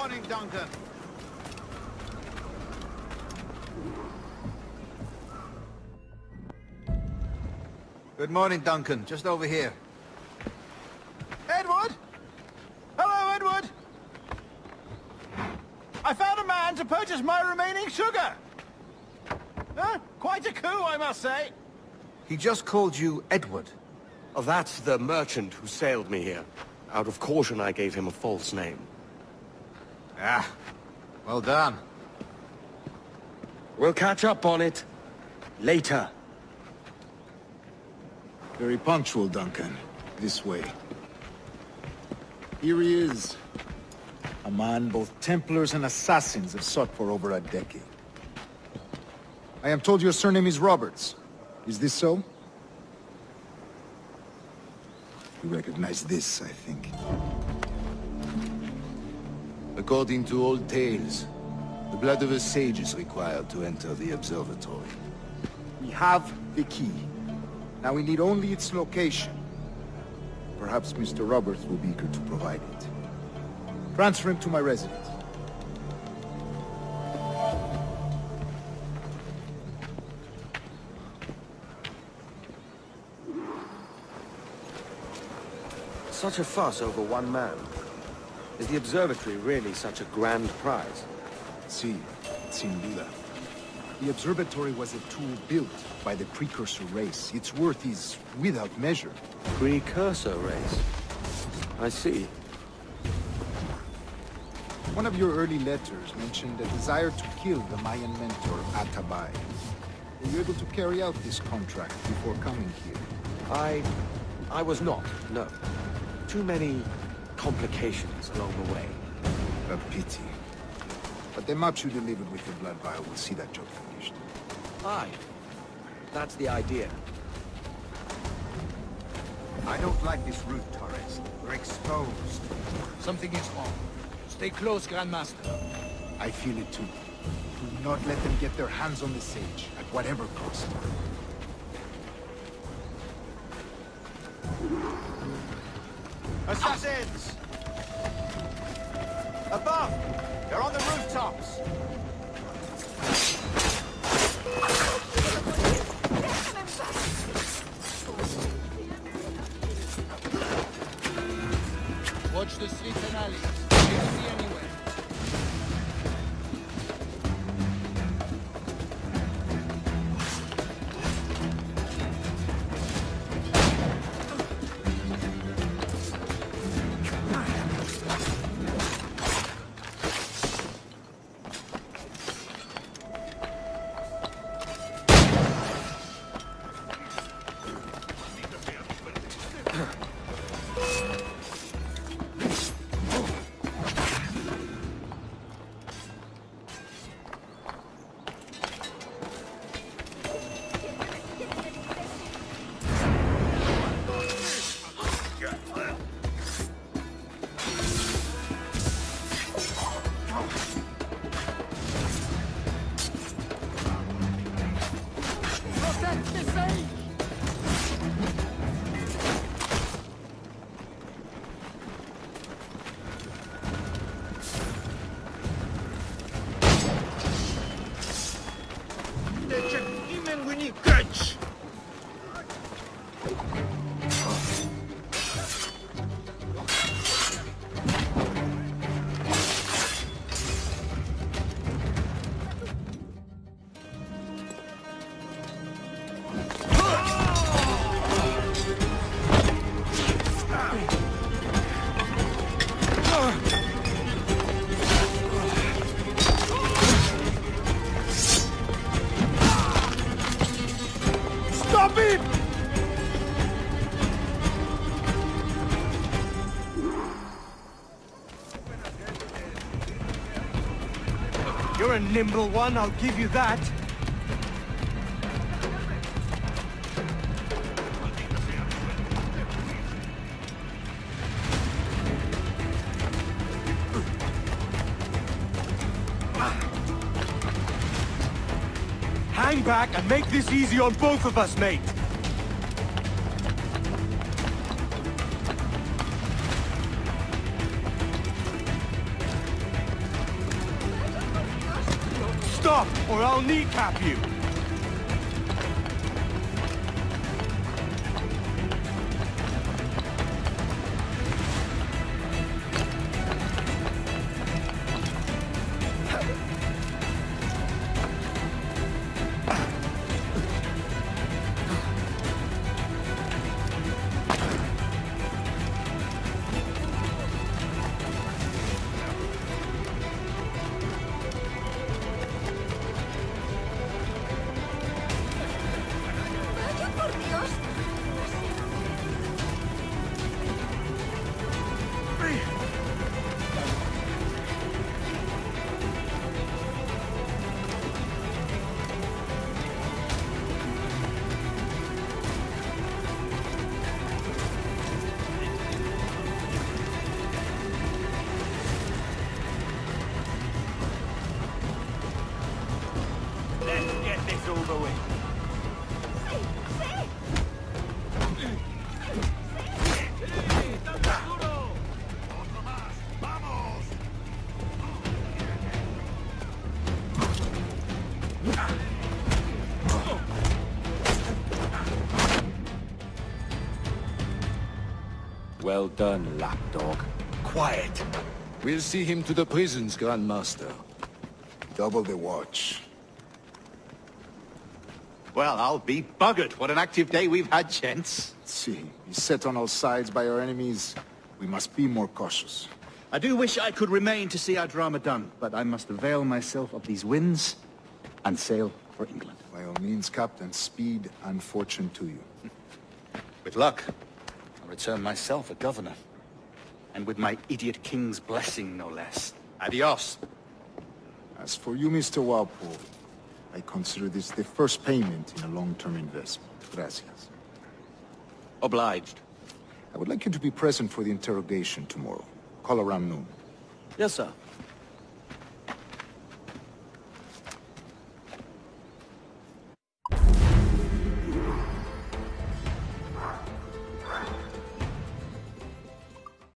morning, Duncan. Good morning, Duncan. Just over here. Edward? Hello, Edward. I found a man to purchase my remaining sugar. Huh? Quite a coup, I must say. He just called you Edward. Oh, that's the merchant who sailed me here. Out of caution, I gave him a false name. Ah, well done. We'll catch up on it. Later. Very punctual, Duncan. This way. Here he is. A man both Templars and Assassins have sought for over a decade. I am told your surname is Roberts. Is this so? You recognize this, I think. According to old tales, the blood of a sage is required to enter the observatory. We have the key. Now we need only its location. Perhaps Mr. Roberts will be eager to provide it. Transfer him to my residence. Such a fuss over one man. Is the observatory really such a grand prize? Si, sin duda. The observatory was a tool built by the precursor race. Its worth is without measure. Precursor race. I see. One of your early letters mentioned a desire to kill the Mayan mentor, Atabay. Were you able to carry out this contract before coming here? I... I was not, no. Too many complications along the way. A pity. But the maps you delivered with your blood vial will see that job finished. Aye. That's the idea. I don't like this route, Torres. We're exposed. Something is wrong. Stay close, Grandmaster. I feel it too. Do not let them get their hands on the sage, at whatever cost. Assassins! Above! They're on the rooftops! Watch the streets and alleys. Huh. You're a nimble one, I'll give you that. Hang back and make this easy on both of us, mate. Off, or I'll kneecap you! Well done, lapdog. Quiet. We'll see him to the prisons, Grandmaster. Double the watch. Well, I'll be buggered. What an active day we've had, gents. See, beset on all sides by our enemies, we must be more cautious. I do wish I could remain to see our drama done, but I must avail myself of these winds and sail for England. By all means, Captain, speed and fortune to you. With luck, I'll return myself a governor. And with my idiot king's blessing, no less. Adios. As for you, Mr. Walpole, I consider this the first payment in a long-term investment. Gracias. Obliged. I would like you to be present for the interrogation tomorrow. Call around noon. Yes, sir.